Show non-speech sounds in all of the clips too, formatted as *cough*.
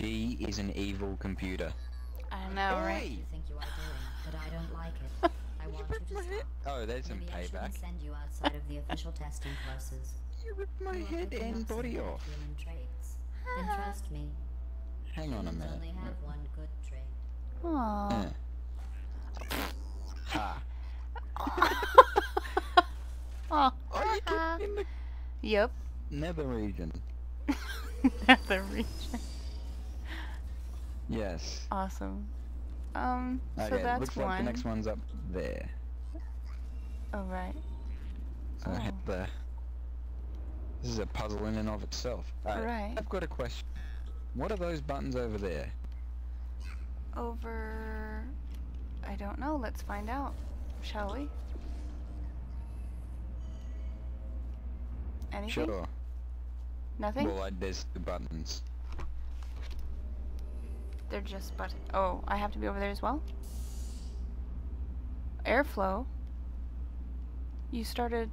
She is an evil computer. I know, right? You think you are doing, but I don't like it. *laughs* I want you to stop. Oh, there's some Maybe I payback. shouldn't send you outside of the official testing courses. *laughs* You ripped my You head picking and up body off. Human traits. *laughs* And trust me, Hang on a minute. only have one good trait. Aww. Ha. Aw. Oh, you in the Yep. nether region. the region. Yes. Awesome. Um, so Okay, that's looks one. like the next one's up there. Oh, right. So I Oh. hit the... This is a puzzle in and of itself. Alright, Right. I've got a question. What are those buttons over there? Over... I don't know. Let's find out. Shall we? Anything? Sure. Nothing? Well, I, there's the buttons. They're just but Oh, I have to be over there as well? Airflow? You started...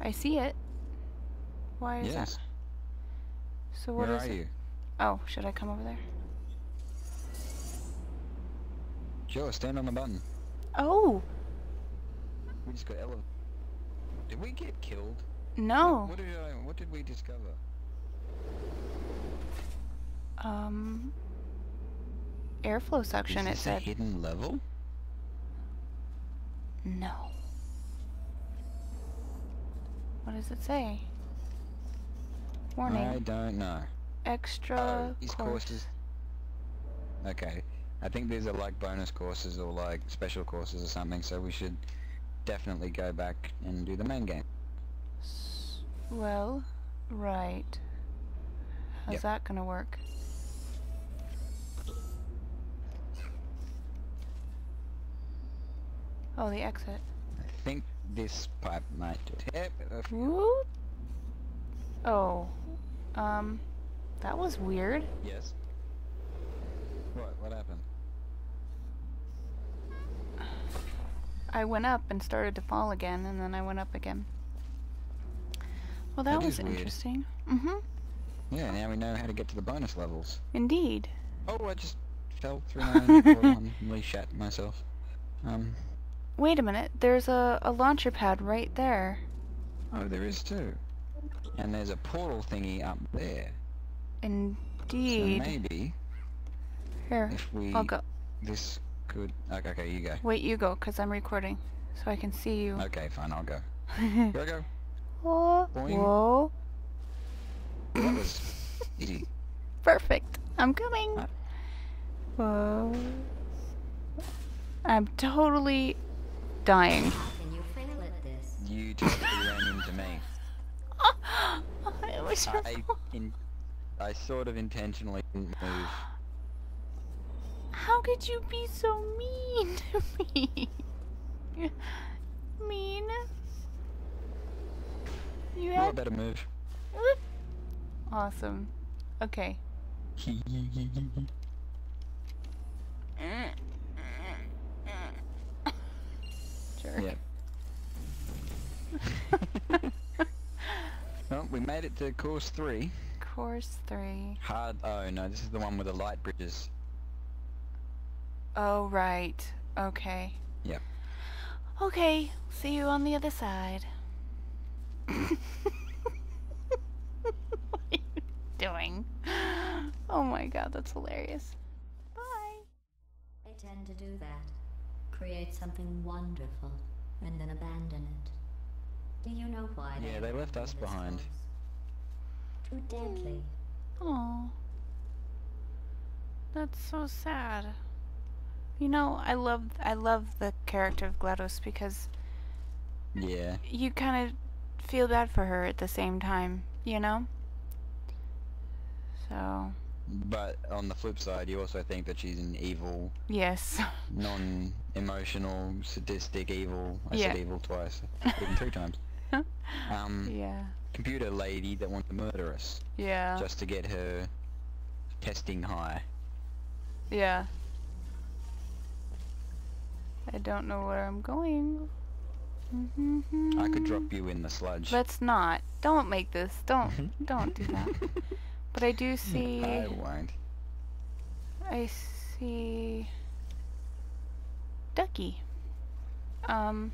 I see it. Why is Yes. that? So what Where is are it? you? Oh, should I come over there? Sure, stand on the button. Oh! We just got elevated. Did we get killed? No! What did I, what did we discover? Um... Airflow suction, is it this a hidden level? No. What does it say? Warning. I don't know. Extra Oh, these course. courses. Okay. I think these are like bonus courses or like special courses or something, so we should definitely go back and do the main game. S- Well, right. How's Yep. that gonna work? Oh, the exit. I think this pipe might uh, Whoop. Oh. Um, that was weird. Yes. What? What happened? I went up and started to fall again, and then I went up again. Well, that, That was interesting. Mm-hmm. Yeah, now we know how to get to the bonus levels. Indeed. Oh, I just fell through my *laughs* own and shat myself. Um, Wait a minute. There's a, a launcher pad right there. oh, there is too. And there's a portal thingy up there. Indeed. So maybe Here, if we I'll go. this could okay, okay, you go. Wait, you go, because I'm recording. So I can see you. Okay, fine, I'll go. *laughs* Go go. Whoa. Boing. Whoa. That was easy. Perfect. I'm coming. Uh. Whoa. I'm totally dying. Can you fail at this? You totally ran into me. *laughs* it was your I in I sort of intentionally didn't move. How could you be so mean *laughs* to me? mean? You You had better move. *laughs* awesome. Okay. Jerk. yeah. *laughs* well, we made it to course three. Course three. Hard. Oh no, this is the one with the light bridges. Oh right. Okay. Yep. Okay. See you on the other side. *laughs* what are you doing? Oh my god, that's hilarious. Bye. They tend to do that. Create something wonderful and then abandon it. Do you know why Yeah, they left us abandoned behind. course? Too deadly. Oh. That's so sad. You know, I love I love the character of GLaDOS because Yeah. you kind of feel bad for her at the same time, you know? So, But on the flip side, you also think that she's an evil, yes. non-emotional, sadistic evil. I Yeah. said evil twice, even three times. *laughs* Um, yeah. computer lady that wants to murder us Yeah. just to get her testing high. Yeah. I don't know where I'm going. I could drop you in the sludge. Let's not. Don't make this. Don't. don't do that. *laughs* But I do see... I won't. I see... Ducky. Um...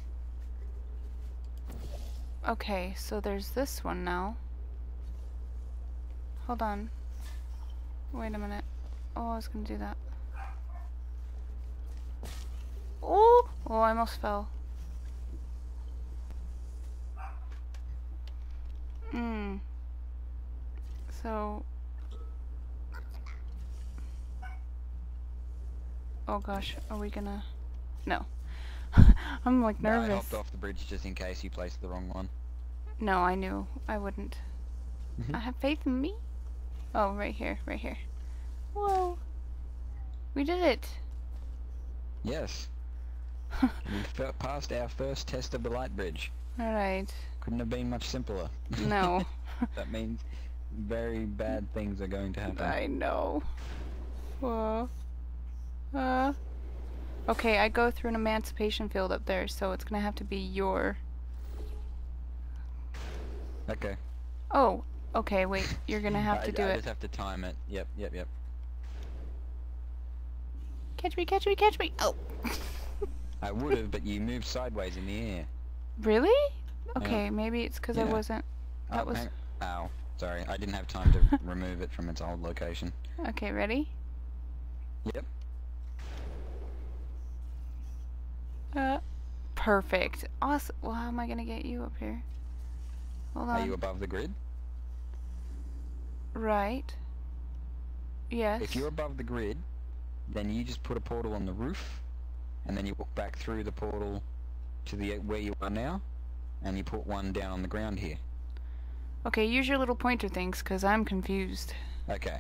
Okay, so there's this one now. Hold on. Wait a minute. Oh, I was gonna do that. Oh! Oh, I almost fell. Hmm. So... Oh gosh, are we gonna... No. *laughs* I'm like No, I nervous. hopped off the bridge just in case you placed the wrong one. No, I knew I wouldn't. Mhm. I have faith in me. Oh, right here, right here. Whoa. We did it. Yes. *laughs* we passed our first test of the light bridge. Alright. Couldn't have been much simpler. No. *laughs* that means very bad things are going to happen. I know. Whoa. Uh. Okay, I go through an emancipation field up there, so it's gonna have to be your... Okay. Oh, okay, wait. You're gonna have I, to do I it. I just have to time it. Yep, yep, yep. Catch me, catch me, catch me! Oh. *laughs* I would have, but you moved sideways in the air. really? Yeah. Okay, maybe it's because I wasn't... That Oh, was- Ow. Sorry, I didn't have time to *laughs* remove it from its old location. Okay, ready? Yep. Uh, perfect. Awesome. Well, how am I gonna get you up here? Hold on. Are you above the grid? Right. Yes. If you're above the grid, then you just put a portal on the roof, and then you walk back through the portal to the where you are now, and you put one down on the ground here. Okay, use your little pointer things, because I'm confused. Okay.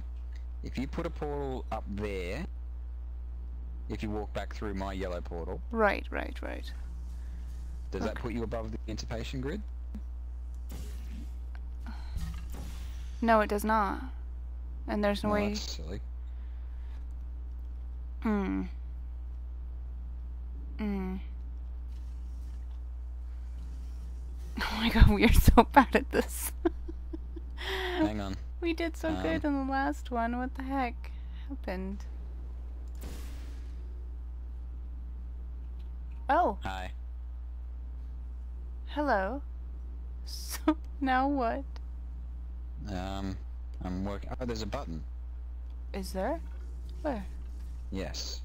If you put a portal up there, if you walk back through my yellow portal, Right, right, right. does that put you above the emancipation grid? No, it does not. And there's no Oh, way... that's silly. Hmm. Oh my god, we are so bad at this. Hang on. *laughs* we did so Um, good in the last one. What the heck happened? Oh, Hi. hello. *laughs* So, now what? Um, I'm working. Oh, there's a button. Is there? Where? Yes.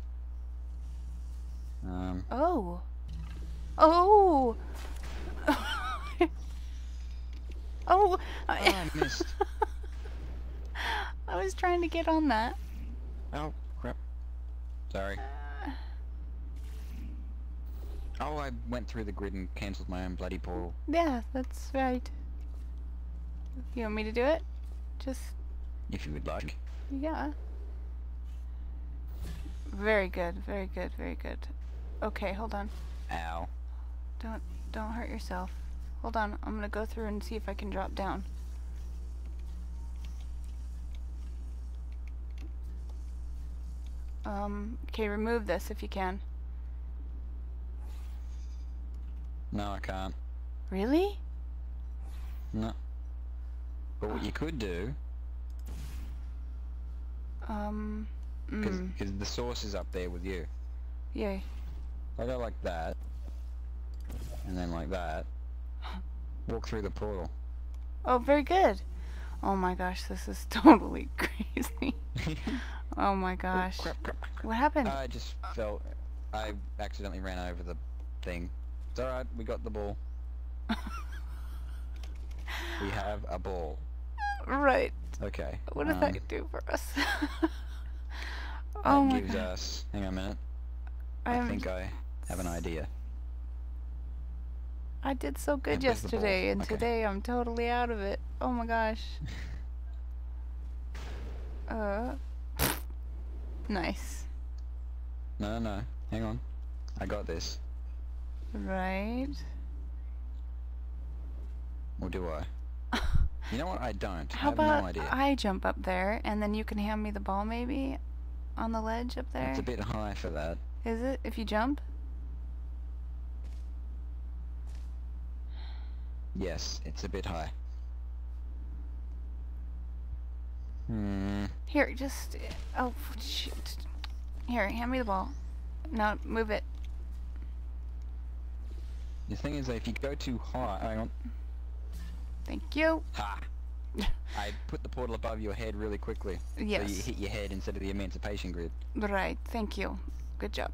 Um, Oh. Oh. *laughs* oh, I missed. I was trying to get on that. Oh, crap. Sorry. Uh. Oh, I went through the grid and cancelled my own bloody portal. Yeah, that's right. You want me to do it? Just If you would like. yeah. Very good, very good, very good. Okay, hold on. Ow. Don't don't hurt yourself. Hold on. I'm gonna go through and see if I can drop down. Um, okay, remove this if you can. No, I can't. Really? No. But what you could do, Um, because mm, the source is up there with you. Yeah. I go like that, and then like that. Walk through the portal. Oh, very good. Oh my gosh, this is *laughs* totally crazy. *laughs* Oh my gosh. Oh, crap, crap, crap. What happened? I just felt I accidentally ran over the thing. It's alright, we got the ball. We *laughs* have a ball. right. Okay. What does um, that do for us? that oh my gives god. us hang on a minute. I, I think I have an idea. I did so good Yeah, there's the ball. yesterday, and Okay. today I'm totally out of it. Oh my gosh. *laughs* Uh. Nice. No, no, hang on. I got this. Right. Or do I? *laughs* You know what? I don't. How I have about no idea. I jump up there, and then you can hand me the ball maybe? On the ledge up there? It's a bit high for that. Is it? If you jump? Yes, it's a bit high. Hmm. Here, just. Oh, shoot. Here, hand me the ball. No, move it. The thing is if you go too high, hang on. Thank you. Ha! *laughs* I put the portal above your head really quickly. So you hit your head instead of the emancipation grid. Right, thank you. Good job.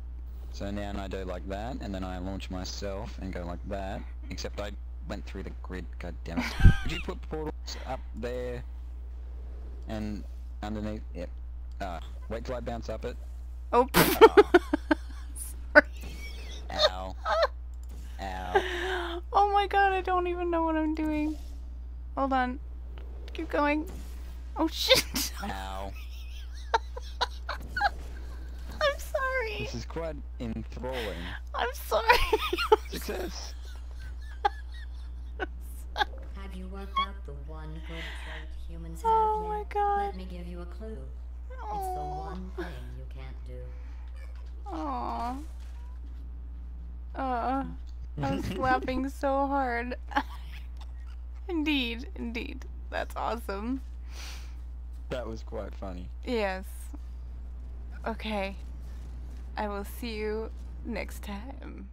So now I do like that, and then I launch myself and go like that. Except I went through the grid. God damn it! Could *laughs* you put portals up there and underneath? Yep. Ah, wait till I bounce up it. Oh. Sorry. Ow. Ow. Oh my god, I don't even know what I'm doing. Hold on. Keep going. Oh shit. *laughs* Ow. *laughs* I'm sorry. This is quite enthralling. I'm sorry. Success. Have you worked out the one good trait humans have Oh yet? my God. Let me give you a clue. It's the one thing you can't do. Aww. Uh, I was *laughs* laughing so hard. *laughs* indeed, indeed. That's awesome. That was quite funny. Yes. Okay. I will see you next time.